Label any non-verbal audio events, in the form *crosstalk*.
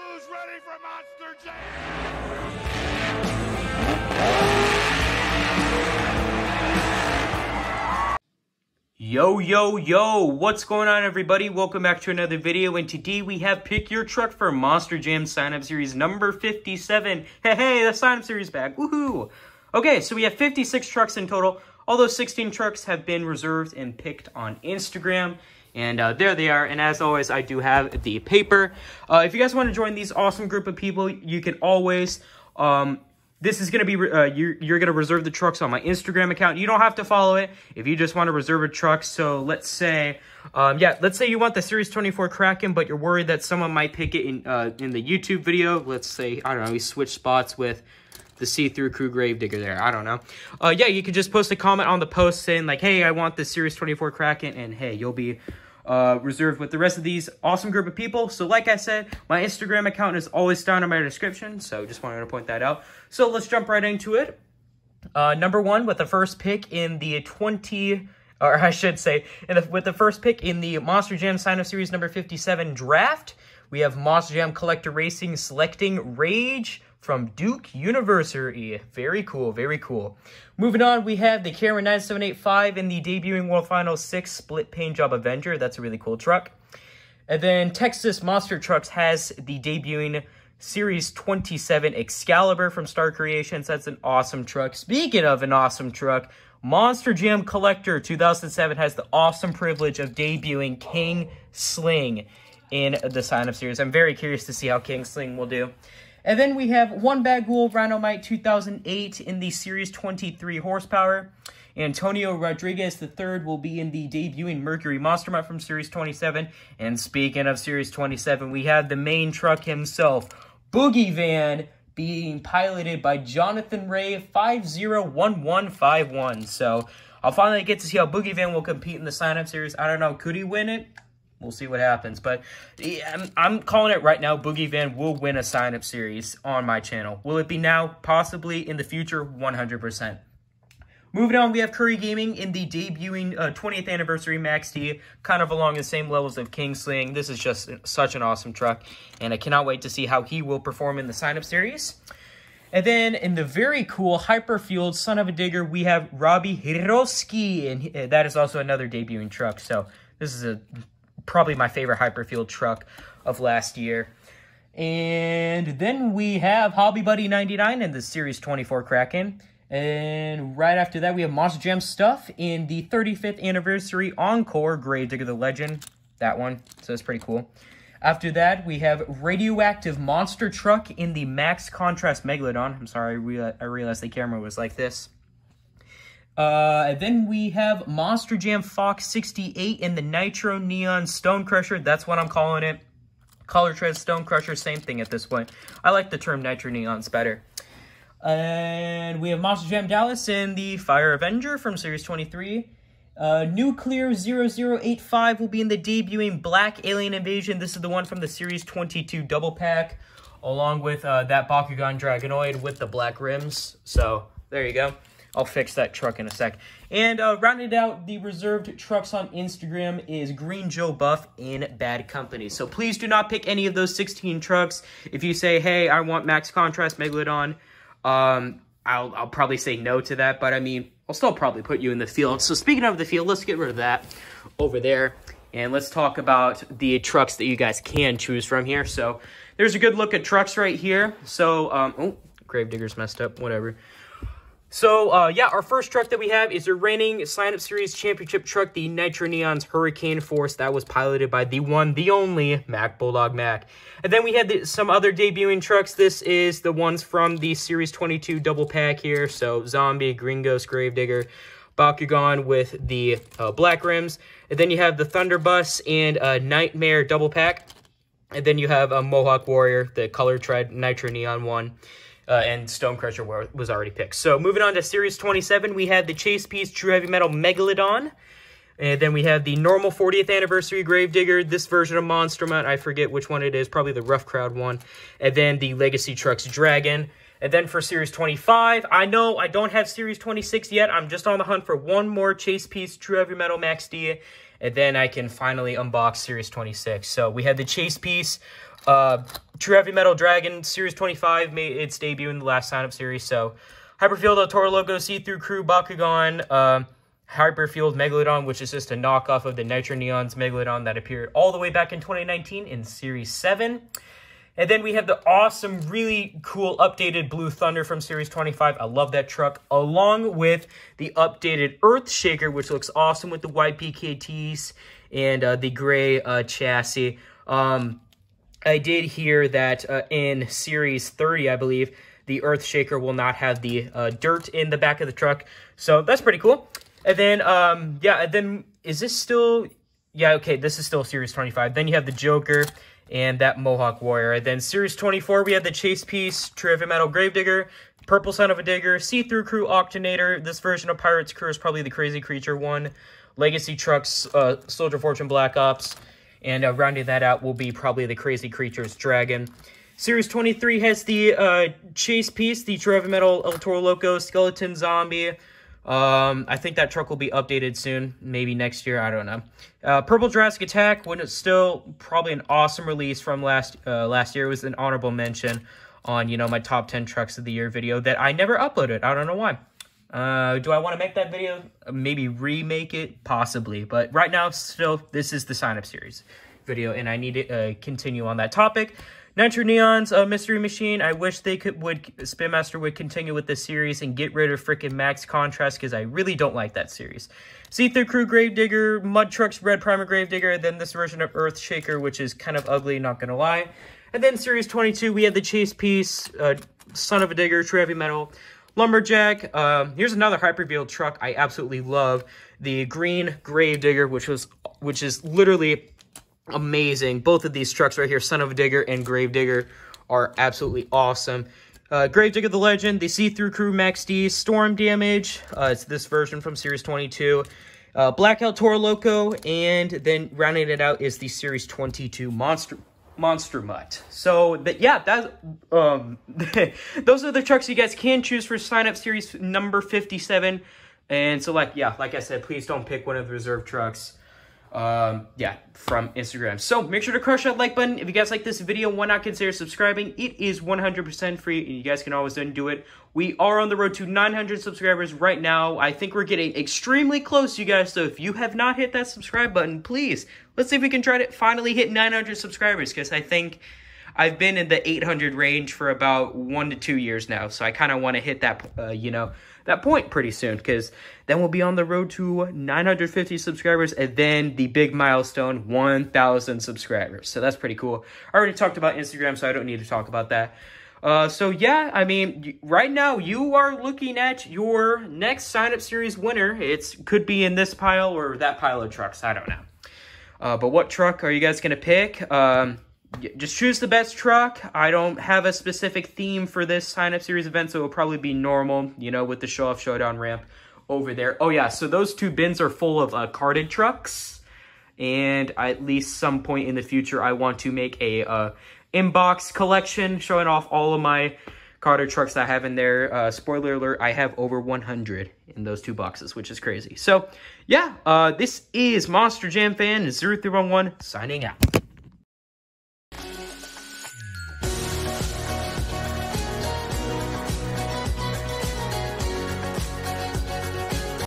Who's ready for Monster Jam? Yo, yo, yo, what's going on everybody? Welcome back to another video, and today we have Pick Your Truck for Monster Jam sign-up series number 57. Hey, hey, the sign-up series back, woohoo! Okay, so we have 56 trucks in total. All those 16 trucks have been reserved and picked on Instagram. And uh, there they are. And as always, I do have the paper. Uh, if you guys want to join these awesome group of people, you can always um, this is going to be, uh, you're, you're going to reserve the trucks on my Instagram account. You don't have to follow it if you just want to reserve a truck. So let's say, um, yeah, let's say you want the Series 24 Kraken, but you're worried that someone might pick it in, uh, in the YouTube video. Let's say, I don't know, we switch spots with the see-through crew gravedigger there. I don't know. Uh, yeah, you could just post a comment on the post saying like, hey, I want the Series 24 Kraken, and hey, you'll be uh, reserved with the rest of these awesome group of people. So like I said, my Instagram account is always down in my description, so just wanted to point that out. So let's jump right into it. Uh, number one, with the first pick in the 20, or I should say, the, with the first pick in the Monster Jam sign-up series number 57 draft, we have Monster Jam Collector Racing selecting Rage from Duke University. Very cool, very cool. Moving on, we have the Cameron 9785 in the debuting World Final 6 Split Paint Job Avenger. That's a really cool truck. And then Texas Monster Trucks has the debuting Series 27 Excalibur from Star Creations. That's an awesome truck. Speaking of an awesome truck, Monster Jam Collector 2007 has the awesome privilege of debuting King Sling in the sign-up series. I'm very curious to see how King Sling will do. And then we have One Bag Rule Rhinomite 2008 in the Series 23 horsepower. Antonio Rodriguez III will be in the debuting Mercury Monster Mutt from Series 27. And speaking of Series 27, we have the main truck himself, Boogie Van, being piloted by Jonathan Ray 501151. So I'll finally get to see how Boogie Van will compete in the sign-up series. I don't know, could he win it? We'll see what happens. But I'm, I'm, calling it right now. Boogie Van will win a sign-up series on my channel. Will it be now? Possibly. In the future? 100%. Moving on, we have Curry Gaming in the debuting uh, 20th anniversary Max D, kind of along the same levels of King Sling. This is just such an awesome truck, and I cannot wait to see how he will perform in the sign-up series. And then in the very cool Hyperfueled Son of a Digger, we have Robbie Hiroski, and that is also another debuting truck. So this is a probably my favorite Hyperfuel truck of last year. And then we have Hobby Buddy 99 in the Series 24 Kraken. And right after that, we have Monster Jam stuff in the 35th anniversary Encore Gravedigger the Legend. That one, so it's pretty cool. After that, we have Radioactive Monster Truck in the Max Contrast Megalodon. I'm sorry, I realized the camera was like this. Uh, then we have Monster Jam Fox 68 in the Nitro Neon Stone Crusher. That's what I'm calling it. Color Tread Stone Crusher, same thing at this point. I like the term Nitro Neons better. And we have Monster Jam Dallas in the Fire Avenger from Series 23. Uh, Nuclear 0085 will be in the debuting Black Alien Invasion. This is the one from the Series 22 double pack, along with uh, that Bakugan Dragonoid with the black rims. So, there you go. I'll fix that truck in a sec. And uh, rounded out the reserved trucks on Instagram is Green Joe Buff in Bad Company. So please do not pick any of those 16 trucks. If you say, hey, I want Max Contrast Megalodon, um, I'll, I'll probably say no to that. But I mean, I'll still probably put you in the field. So speaking of the field, let's get rid of that over there. And let's talk about the trucks that you guys can choose from here. So there's a good look at trucks right here. So, um, oh, Gravedigger's messed up, whatever. So, uh, yeah, our first truck that we have is a reigning sign-up series championship truck, the Nitro Neons Hurricane Force. That was piloted by the one, the only, Mac Bulldog Mac. And then we had the, some other debuting trucks. This is the ones from the Series 22 double pack here. So, Zombie, Gringos, Gravedigger, Bakugan with the uh, black rims. And then you have the Thunderbus and uh, Nightmare double pack. And then you have a Mohawk Warrior, the color tread Nitro Neon one. Uh, and Stone Crusher was already picked. So moving on to Series 27, we have the Chase Piece True Heavy Metal Megalodon. And then we have the normal 40th anniversary Gravedigger, this version of Monster Mutt, I forget which one it is, probably the Rough Crowd one. And then the Legacy Trucks Dragon. And then for Series 25, I know I don't have Series 26 yet. I'm just on the hunt for one more Chase Piece True Heavy Metal Max D. and then I can finally unbox Series 26. So we had the chase piece. Uh, True Heavy Metal Dragon Series 25 made its debut in the last sign-up series. So Hyperfueled El Toro Loco, See-Through Crew, Bakugan, uh, Hyperfueled Megalodon, which is just a knockoff of the Nitro Neons Megalodon that appeared all the way back in 2019 in Series 7. And then we have the awesome, really cool updated Blue Thunder from Series 25. I love that truck, along with the updated Earth Shaker, which looks awesome with the white BKTs and uh, the gray uh, chassis. Um, I did hear that uh, in Series 30, I believe, the Earth Shaker will not have the uh, dirt in the back of the truck. So that's pretty cool. And then, um, yeah, and then is this still... Yeah, okay, this is still Series 25. Then you have the Joker and that Mohawk Warrior. Then Series 24, we have the Chase Piece, True Metal Gravedigger, Purple Son of a Digger, See-Through Crew Octanator. This version of Pirate's Curse is probably the Crazy Creature one. Legacy Trucks, uh, Soldier Fortune Black Ops. And uh, rounding that out will be probably the Crazy Creatures Dragon. Series 23 has the uh, Chase Piece, the True Metal El Toro Loco, Skeleton Zombie, um, I think that truck will be updated soon, maybe next year. I don't know. Uh, Purple Jurassic Attack, when it's still probably an awesome release from last uh, last year, it was an honorable mention on you know my top 10 trucks of the year video that I never uploaded. I don't know why. Uh, do I want to make that video? Maybe remake it, possibly. But right now, still, this is the sign up series video, and I need to uh, continue on that topic. Nitro Neon's uh, Mystery Machine. I wish they could would Spin Master would continue with this series and get rid of freaking Max Contrast because I really don't like that series. See-Through Crew Gravedigger, Mud Trucks Red Primer Gravedigger, then this version of Earth Shaker, which is kind of ugly, not gonna lie. And then Series 22, we had the Chase Piece, uh, Son of a Digger, True Heavy Metal, Lumberjack. Um, here's another Hyperfueled truck I absolutely love. The Green Gravedigger, which was which is literally amazing. Both of these trucks right here, Son of a Digger and Grave Digger, are absolutely awesome. Uh, Grave Digger the Legend, the See-Through Crew Max D, Storm Damage, uh, it's this version from Series 22, uh, Blackout Toro Loco, and then rounding it out is the Series 22 Monster Monster Mutt. So, that, yeah, that um, *laughs* those are the trucks you guys can choose for sign-up series number 57. And so, like, yeah, like I said, please don't pick one of the reserve trucks um, yeah, from Instagram. So make sure to crush that like button. If you guys like this video, why not consider subscribing? It is 100% free, and you guys can always undo it. We are on the road to 900 subscribers right now. I think we're getting extremely close, you guys. So if you have not hit that subscribe button, please, let's see if we can try to finally hit 900 subscribers, because I think I've been in the 800 range for about one to two years now. So I kind of want to hit that, uh, you know, that point pretty soon because then we'll be on the road to 950 subscribers and then the big milestone 1,000 subscribers. So that's pretty cool. I already talked about Instagram, so I don't need to talk about that. Uh, so yeah, I mean, right now you are looking at your next sign up series winner. It could be in this pile or that pile of trucks. I don't know. Uh, but what truck are you guys going to pick? Um, just choose the best truck. I don't have a specific theme for this sign-up series event, so it'll probably be normal, you know, with the show-off showdown ramp over there. Oh, yeah, so those two bins are full of uh, carded trucks, and at least some point in the future, I want to make a uh, inbox collection showing off all of my carded trucks that I have in there. Uh, spoiler alert, I have over 100 in those two boxes, which is crazy. So, yeah, uh, this is Monster Jam Fan 0311 signing out.